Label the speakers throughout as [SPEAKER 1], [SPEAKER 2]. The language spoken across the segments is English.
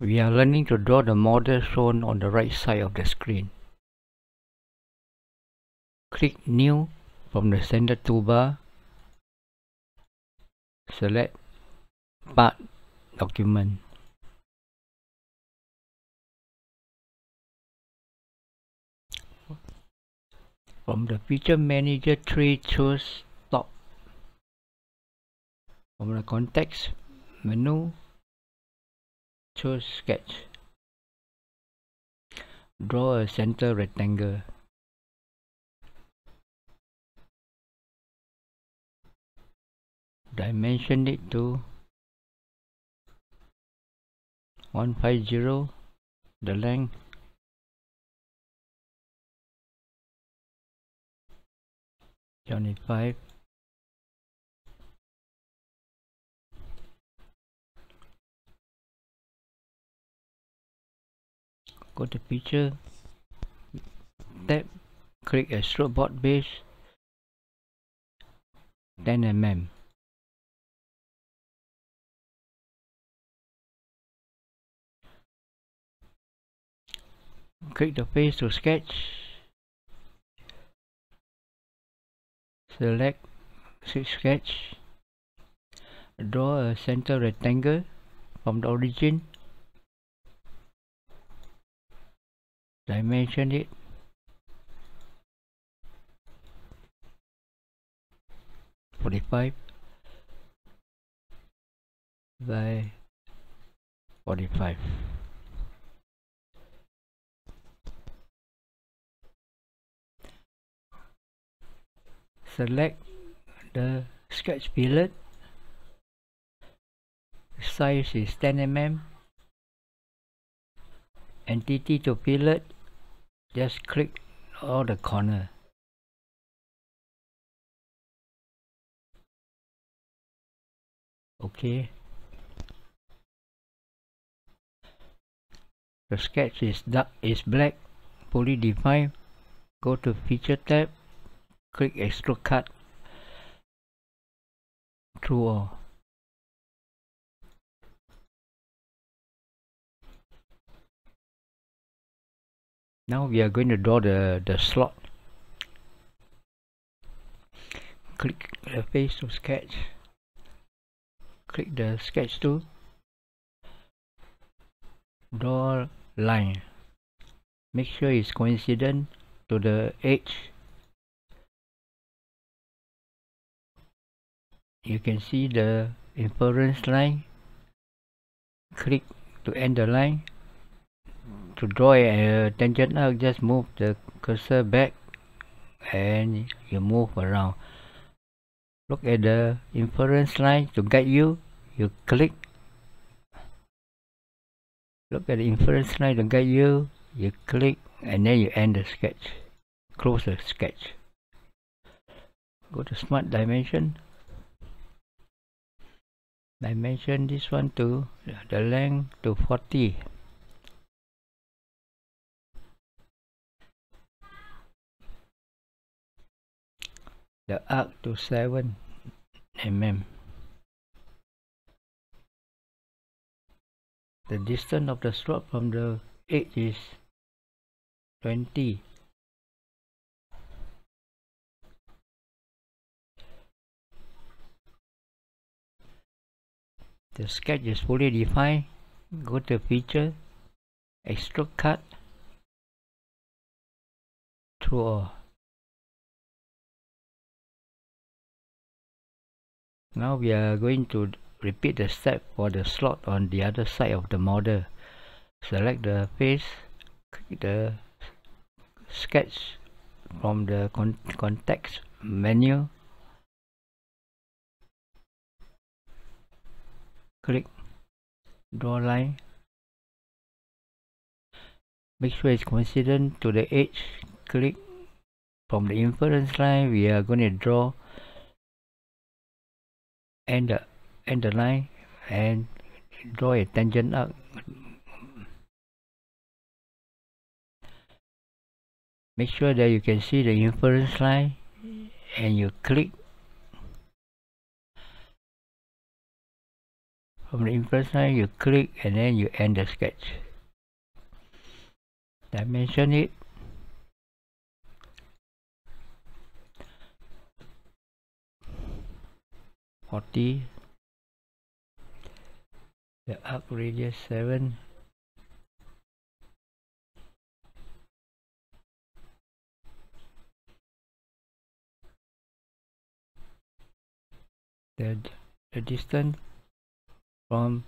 [SPEAKER 1] We are learning to draw the model shown on the right side of the screen. Click New from the center toolbar. Select Part Document. From the Feature Manager tree, choose Top. From the Context menu, choose Sketch. Draw a center rectangle. Dimension it to 150 the length Twenty five go to feature tab click extrude boss base 10 mm click the face to sketch. Select sketch. Draw a center rectangle from the origin dimension it Forty five by forty five. Select the sketch fillet. Size is 10 mm. Entity to fillet just click all the corner. Okay. The sketch is dark is black fully defined. Go to feature tab click extrude cut through all now we are going to draw the the slot. Click the face to sketch. Click the sketch tool. Draw line. Make sure it's coincident to the edge. You can see the inference line. Click to end the line to draw a tangent arc just move the cursor back and you move around. Look at the inference line to guide you. You click. Look at the inference line to guide you. You click and then you end the sketch. Close the sketch. Go to smart dimension. Dimension this one to the length to 40 the arc to 7 mm. The distance of the slot from the edge is 20. The sketch is fully defined. Go to feature, extrude cut, through. Now we are going to repeat the step for the slot on the other side of the model. Select the face, click the sketch from the con context menu. Click draw line. Make sure it's coincident to the edge. Click from the inference line. We are going to draw end the uh, end the line and draw a tangent arc. Make sure that you can see the inference line and you click from the inference line you click and then you end the sketch. Dimension it forty. The arc radius seven. The the distance from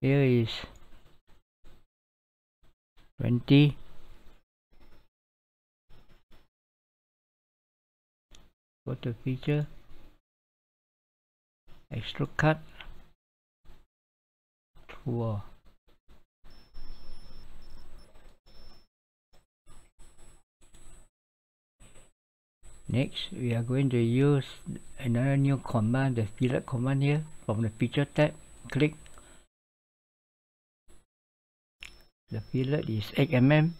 [SPEAKER 1] here is 20 go to feature extrude cut tool Next, we are going to use another new command, the fillet command here from the feature tab. Click. The fillet is 8 mm.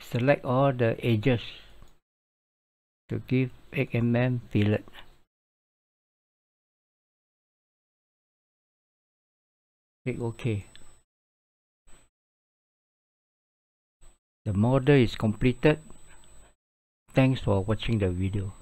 [SPEAKER 1] Select all the edges to give 8 mm fillet. Click OK. The model is completed. Thanks for watching the video.